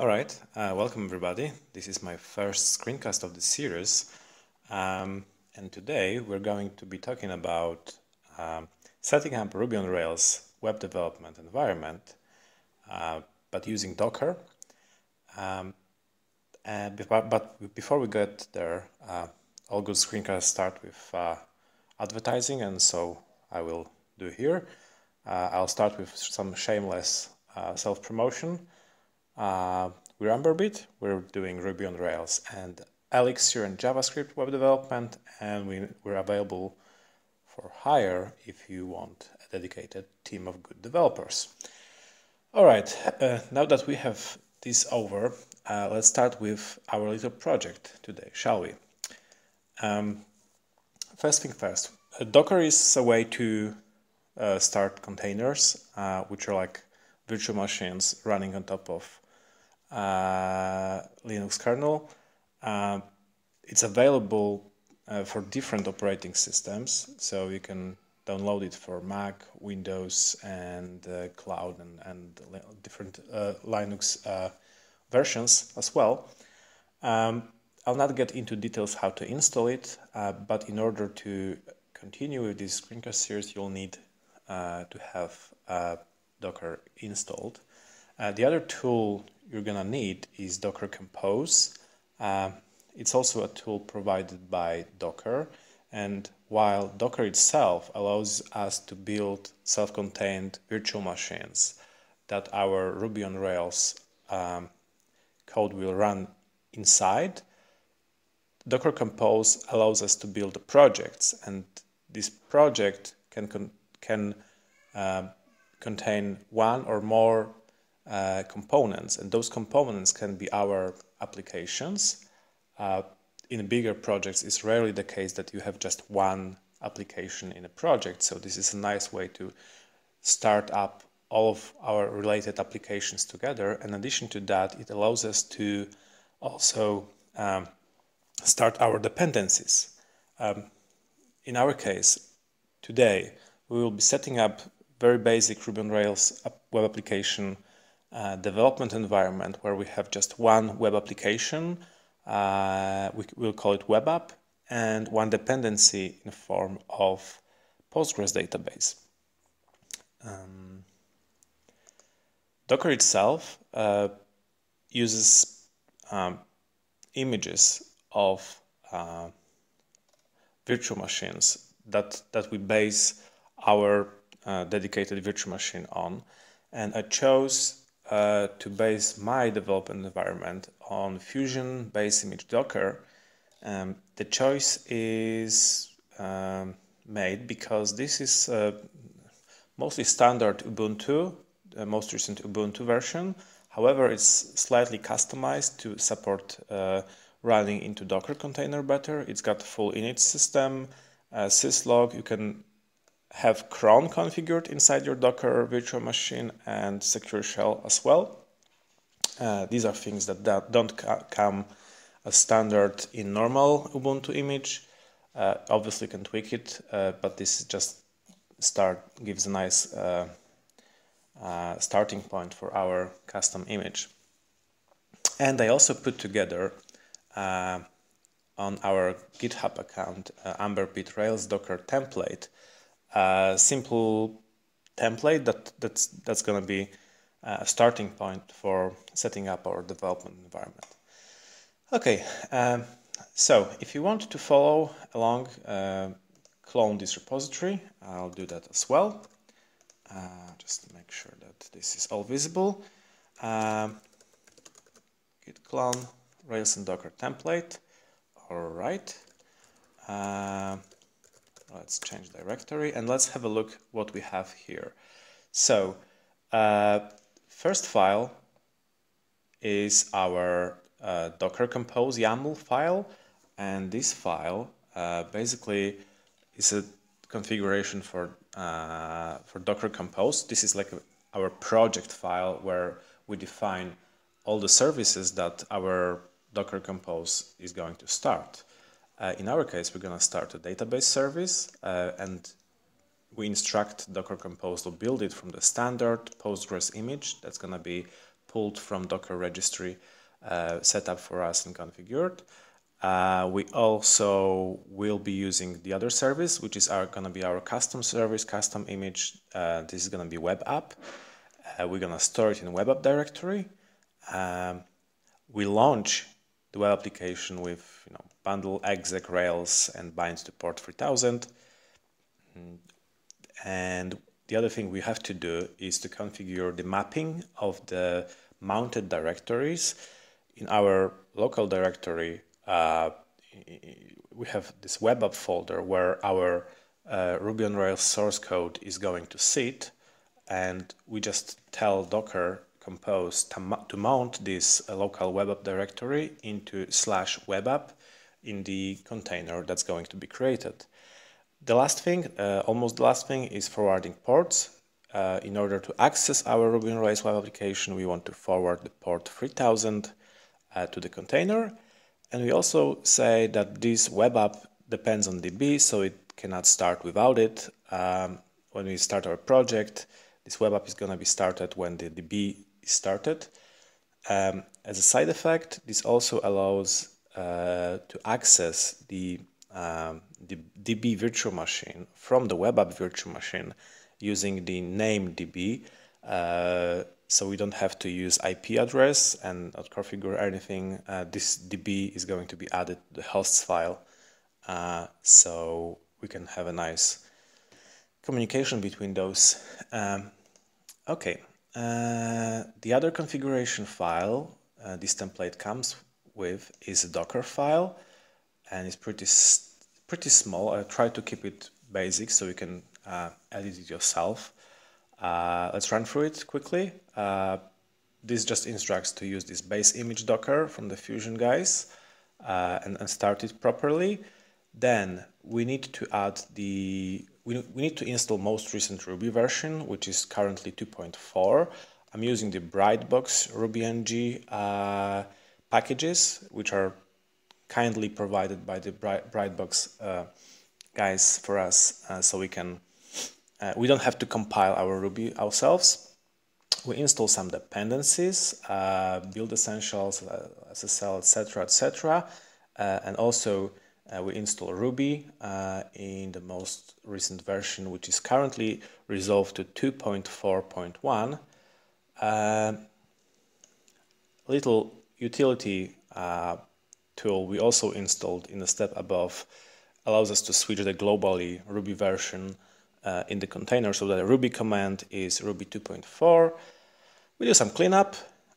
All right, uh, welcome everybody. This is my first screencast of the series. Um, and today we're going to be talking about um, setting up Ruby on Rails web development environment, uh, but using Docker. Um, but before we get there, uh, all good screencasts start with uh, advertising, and so I will do here. Uh, I'll start with some shameless self-promotion. Uh, we're AmberBit, we're doing Ruby on Rails and Elixir and JavaScript web development, and we, we're available for hire if you want a dedicated team of good developers. All right, uh, now that we have this over, uh, let's start with our little project today, shall we? Um, first thing first, uh, Docker is a way to uh, start containers, uh, which are like virtual machines running on top of Linux kernel. Uh, it's available uh, for different operating systems, so you can download it for Mac, Windows, and uh, cloud and, and different uh, Linux uh, versions as well. Um, I'll not get into details how to install it, but in order to continue with this screencast series, you'll need to have Docker installed. the other tool you're gonna need is Docker Compose. Uh, it's also a tool provided by Docker, and while Docker itself allows us to build self-contained virtual machines that our Ruby on Rails um, code will run inside, Docker Compose allows us to build projects, and this project can con can uh, contain one or more uh, components, and those components can be our applications. Uh, in bigger projects, it's rarely the case that you have just one application in a project. So this is a nice way to start up all of our related applications together. In addition to that, it allows us to also um, start our dependencies. Um, in our case, today, we will be setting up very basic Ruby on Rails web application uh, development environment where we have just one web application, uh, we will call it web app, and one dependency in the form of Postgres database. Um, Docker itself uh, uses um, images of uh, virtual machines that, that we base our uh, dedicated virtual machine on. And I chose uh, to base my development environment on Phusion base image Docker, um, the choice is um, made because this is uh, mostly standard Ubuntu, the most recent Ubuntu version. However, it's slightly customized to support uh, running into Docker container better. It's got full init system, uh, syslog. You can have cron configured inside your Docker virtual machine and secure shell as well. Uh, these are things that, that don't come as standard in normal Ubuntu image. Uh, obviously can tweak it, uh, but this just start gives a nice uh, uh, starting point for our custom image. And I also put together uh, on our GitHub account uh, AmberBit Rails Docker template a simple template that that's that's going to be a starting point for setting up our development environment. Okay, um, so if you want to follow along, uh, clone this repository. I'll do that as well. Uh, just make sure that this is all visible. Um, git clone Rails and Docker template. All right. Uh, let's change directory and let's have a look what we have here. So uh, first file is our uh, Docker Compose YAML file and this file uh, basically is a configuration for uh, for Docker Compose. This is like a, our project file where we define all the services that our Docker Compose is going to start. Uh, in our case, we're going to start a database service uh, and we instruct Docker Compose to build it from the standard Postgres image that's going to be pulled from Docker registry, uh, set up for us and configured. Uh, we also will be using the other service, which is going to be our custom service, custom image. Uh, this is going to be web app. Uh, we're going to store it in web app directory. Um, we launch the web application with you know bundle exec rails and binds to port 3000. And the other thing we have to do is to configure the mapping of the mounted directories. In our local directory uh, we have this web app folder where our uh, Ruby on Rails source code is going to sit. And we just tell Docker compose to, mount this uh, local web app directory into slash web app in the container that's going to be created. The last thing, uh, almost the last thing, is forwarding ports. Uh, in order to access our Ruby on Rails web application, we want to forward the port 3000 uh, to the container and we also say that this web app depends on DB, so it cannot start without it. Um, when we start our project, this web app is going to be started when the DB is started. Um, as a side effect, this also allows to access the, um, the DB virtual machine from the web app virtual machine using the name DB. Uh, so we don't have to use IP address and not configure anything. Uh, this DB is going to be added to the hosts file, uh, so we can have a nice communication between those. Um, okay, uh, the other configuration file uh, this template comes with is a Docker file, and it's pretty pretty small. I try to keep it basic so you can uh, edit it yourself. Uh, let's run through it quickly. Uh, this just instructs to use this base image Docker from the Phusion guys uh, and, and, start it properly. Then we need to add the, we, we need to install most recent Ruby version, which is currently 2.4. I'm using the Brightbox RubyNG uh, packages, which are kindly provided by the Bright, Brightbox uh, guys for us, uh, so we can uh, we don't have to compile our Ruby ourselves. We install some dependencies, uh, build essentials, SSL, etc., etc., and also uh, we install Ruby in the most recent version, which is currently resolved to 2.4.1. little utility tool we also installed in the step above allows us to switch the globally Ruby version uh, in the container so that the Ruby command is Ruby 2.4. We do some cleanup.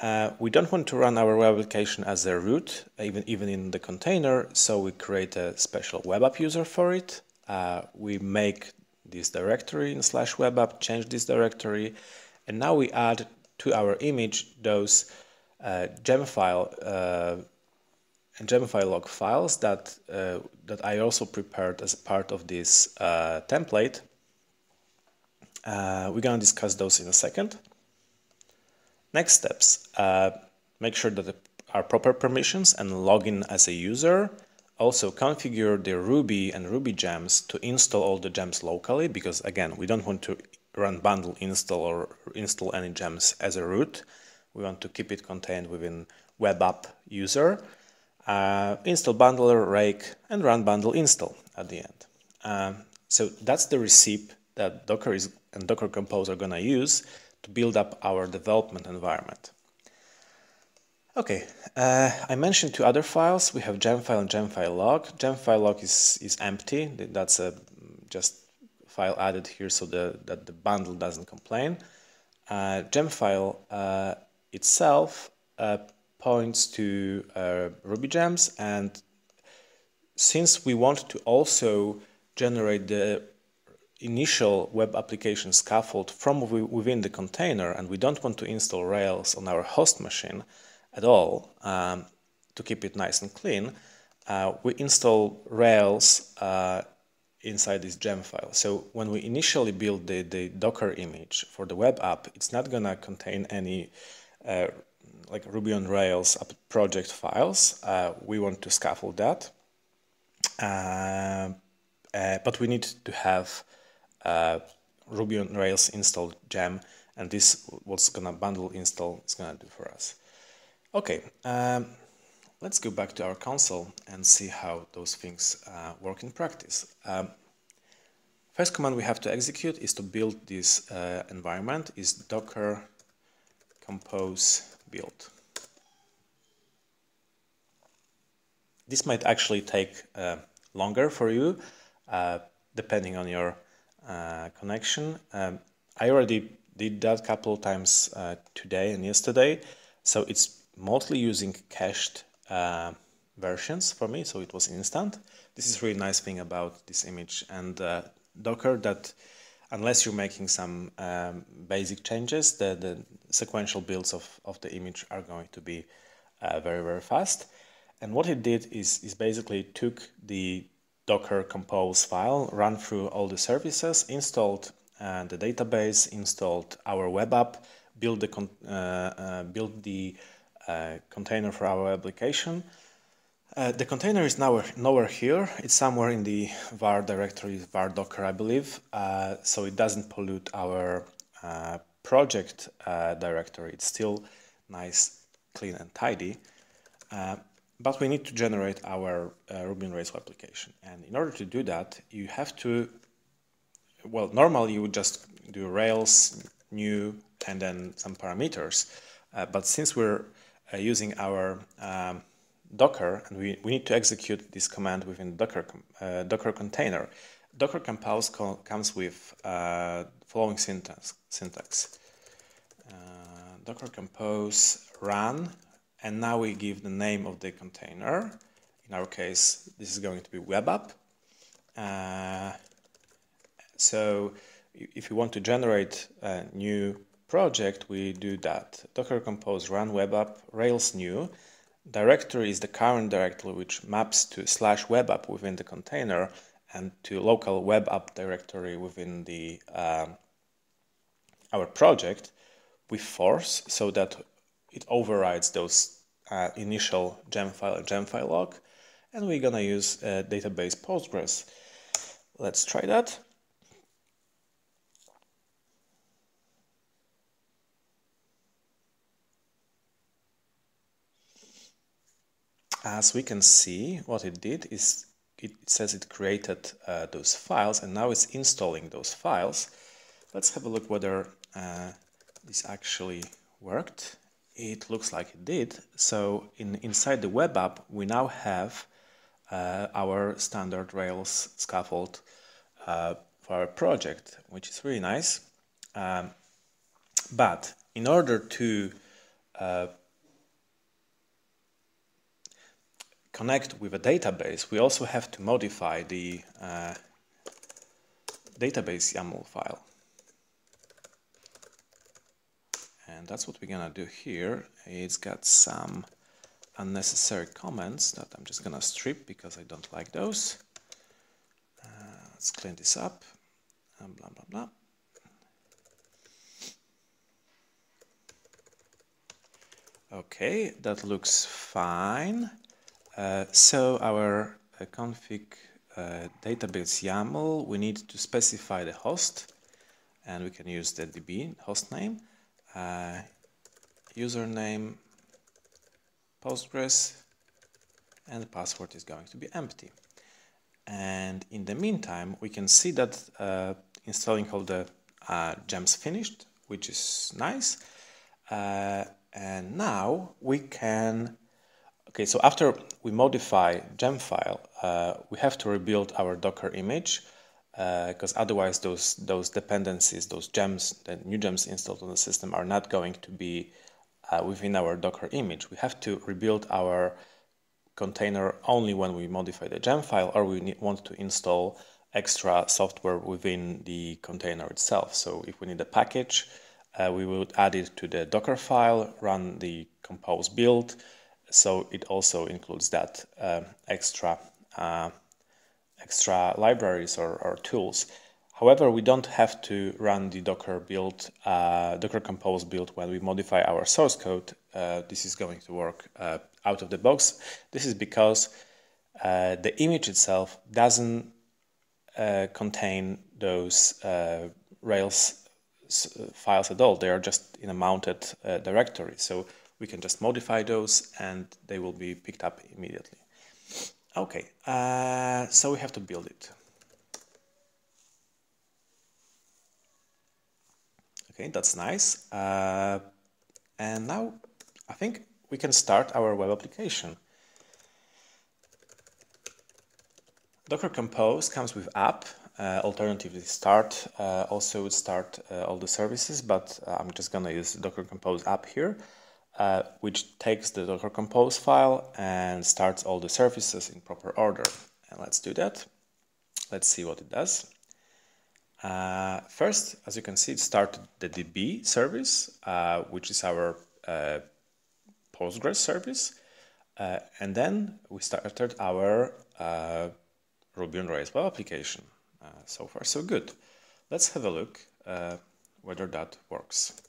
Uh, we don't want to run our web application as a root, even, even in the container, so we create a special web app user for it. Uh, we make this directory in slash web app, change this directory, and now we add to our image those uh, file uh, and Gemfile lock files that uh, that I also prepared as part of this uh, template. Uh, we're to discuss those in a second. Next steps, uh, make sure that are proper permissions and login as a user. Also configure the Ruby and Ruby gems to install all the gems locally because again, we don't want to run bundle install or install any gems as a root. We want to keep it contained within web app user. Uh, install bundler, rake, and run bundle install at the end. Um, so that's the recipe that Docker is and Docker Compose are going to use to build up our development environment. Okay, uh, I mentioned two other files. We have gemfile and gemfile lock. Gemfile lock is, is empty. That's a just file added here so the, that the bundle doesn't complain. Uh, gemfile uh, itself uh, points to uh, Ruby gems and since we want to also generate the initial web application scaffold from within the container and we don't want to install Rails on our host machine at all um, to keep it nice and clean, uh, we install Rails uh, inside this gem file. So when we initially build the, the Docker image for the web app, it's not going to contain any uh, like Ruby on Rails project files. Uh, we want to scaffold that. Uh, uh, but we need to have Ruby on Rails installed gem and this what's gonna bundle install is gonna do for us. Okay, um, let's go back to our console and see how those things uh, work in practice. Um, first command we have to execute is to build this uh, environment is docker compose build. This might actually take uh, longer for you, uh, depending on your uh, connection. Um, I already did that a couple of times uh, today and yesterday, so it's mostly using cached uh, versions for me, so it was instant. This is really nice thing about this image and uh, Docker that unless you're making some um, basic changes, the, the sequential builds of, of the image are going to be very, very fast. And what it did is, is basically took the Docker compose file, ran through all the services, installed uh, the database, installed our web app, built the, uh, uh, built the uh, container for our application. Uh, the container is now nowhere here. It's somewhere in the var directory, var docker, I believe. Uh, so it doesn't pollute our project directory. It's still nice, clean, and tidy but we need to generate our uh, Ruby on Rails application. And in order to do that, you have to, well, normally you would just do Rails, new, and then some parameters. Uh, but since we're uh, using our um, Docker, and we, we need to execute this command within Docker, uh, Docker container, Docker compose co comes with uh, following syntax. syntax. Uh, Docker compose run and now we give the name of the container. In our case, this is going to be web app. Uh, so if you want to generate a new project, we do that. Docker compose run web app Rails new. Directory is the current directory which maps to slash web app within the container and to local web app directory within the um, our project with force so that it overrides those uh, initial gem file and gem file lock and we're gonna use a database Postgres. Let's try that. As we can see, what it did is it says it created uh, those files and now it's installing those files. Let's have a look whether uh, this actually worked it looks like it did. So in, inside the web app, we now have uh, our standard Rails scaffold uh, for our project, which is really nice. Um, but in order to uh, connect with a database, we also have to modify the uh, database YAML file. and that's what we're gonna do here. It's got some unnecessary comments that I'm just gonna strip because I don't like those. Uh, let's clean this up. And blah blah blah. Okay that looks fine so our uh, config uh, database YAML we need to specify the host and we can use the DB host name uh, username Postgres and the password is going to be empty. And in the meantime, we can see that uh, installing all the uh, gems finished, which is nice. Uh, and now we can, okay, so after we modify gem file, uh, we have to rebuild our Docker image because uh, otherwise those those dependencies, those gems, the new gems installed on the system are not going to be uh, within our Docker image. We have to rebuild our container only when we modify the gem file or we need, want to install extra software within the container itself. So if we need a package, uh, we would add it to the Docker file, run the compose build. So it also includes that uh, extra uh, extra libraries or, or tools. However, we don't have to run the Docker build, uh, Docker Compose build when we modify our source code. Uh, this is going to work uh, out of the box. This is because uh, the image itself doesn't uh, contain those Rails files at all. They are just in a mounted directory. So we can just modify those and they will be picked up immediately. Okay, uh, so we have to build it. Okay, that's nice. Uh, and now I think we can start our web application. Docker Compose comes with app, uh, alternatively start, uh, also start uh, all the services, but uh, I'm just gonna use Docker Compose app here, uh, which takes the Docker Compose file and starts all the services in proper order. And let's do that. Let's see what it does. Uh, first, as you can see, it started the DB service, which is our Postgres service. and then we started our Ruby on Rails web application. Uh, so far, so good. Let's have a look uh, whether that works.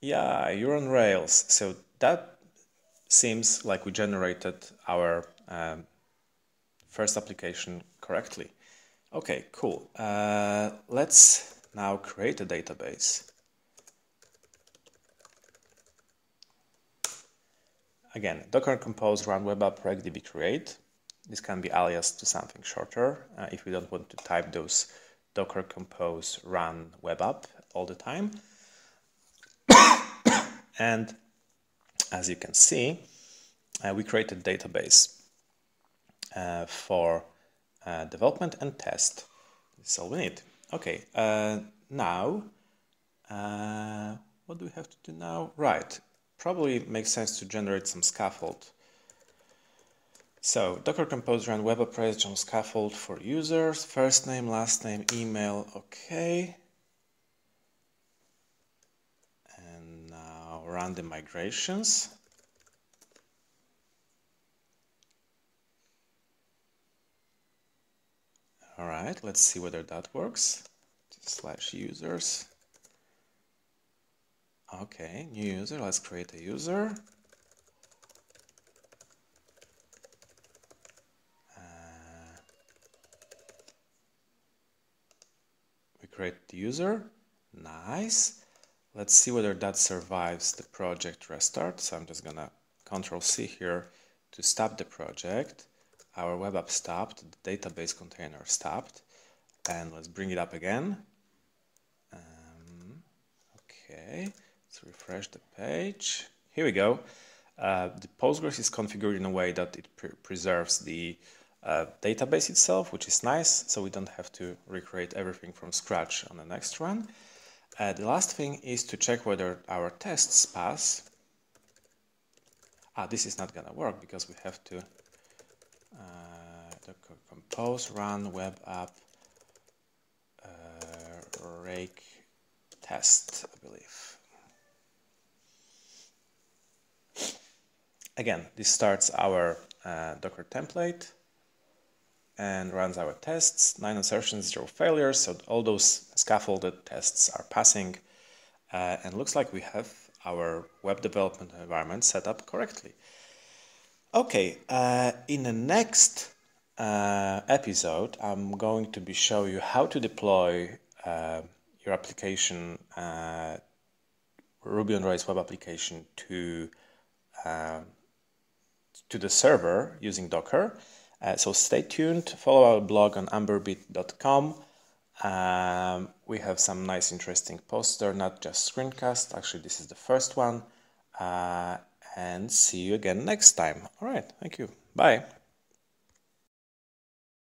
Yeah, you're on Rails. So that seems like we generated our um, first application correctly. Okay, cool. Uh, let's now create a database. Again, docker compose run web app rake db create. This can be alias to something shorter uh, if we don't want to type those docker compose run web app all the time. And as you can see, uh, we created a database uh, for uh, development and test. That's all we need. Okay, uh, now, uh, what do we have to do now? Right, probably makes sense to generate some scaffold. So Docker Compose run web operation scaffold for users, first name, last name, email, okay. And now run the migrations. All right, let's see whether that works. Slash users. Okay, new user, let's create a user. Uh, we create the user, nice. Let's see whether that survives the project restart. So I'm just gonna control C here to stop the project. Our web app stopped, the database container stopped. And let's bring it up again. Um, okay. Let's refresh the page. Here we go. Uh, the Postgres is configured in a way that it pre preserves the uh, database itself, which is nice, so we don't have to recreate everything from scratch on the next run. Uh, the last thing is to check whether our tests pass. Ah, this is not gonna work because we have to uh, compose run web app uh, rake test, I believe. Again, this starts our uh, Docker template and runs our tests, nine assertions, zero failures. So all those scaffolded tests are passing. Uh, and looks like we have our web development environment set up correctly. Okay, uh, in the next uh, episode, I'm going to be show you how to deploy uh, your application, uh, Ruby on Rails web application to um, to the server using Docker. Uh, so stay tuned, follow our blog on amberbit.com. Um, we have some nice, interesting posts there, not just screencast. Actually, this is the first one. Uh, and see you again next time. All right, thank you. Bye.